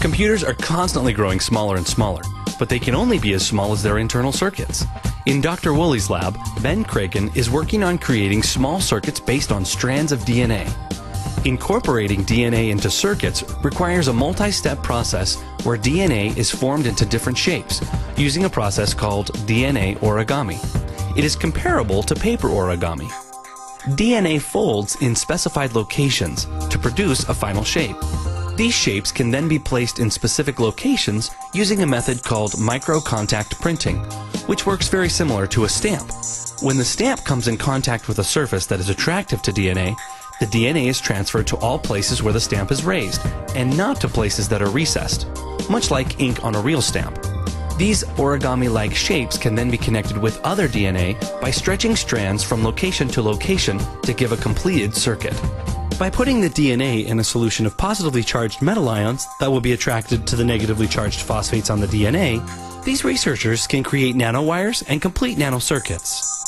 Computers are constantly growing smaller and smaller, but they can only be as small as their internal circuits. In Dr. Woolley's lab, Ben Kraken is working on creating small circuits based on strands of DNA. Incorporating DNA into circuits requires a multi-step process where DNA is formed into different shapes using a process called DNA origami. It is comparable to paper origami. DNA folds in specified locations to produce a final shape. These shapes can then be placed in specific locations using a method called micro-contact printing, which works very similar to a stamp. When the stamp comes in contact with a surface that is attractive to DNA, the DNA is transferred to all places where the stamp is raised, and not to places that are recessed, much like ink on a real stamp. These origami-like shapes can then be connected with other DNA by stretching strands from location to location to give a completed circuit. By putting the DNA in a solution of positively charged metal ions that will be attracted to the negatively charged phosphates on the DNA, these researchers can create nanowires and complete nanocircuits.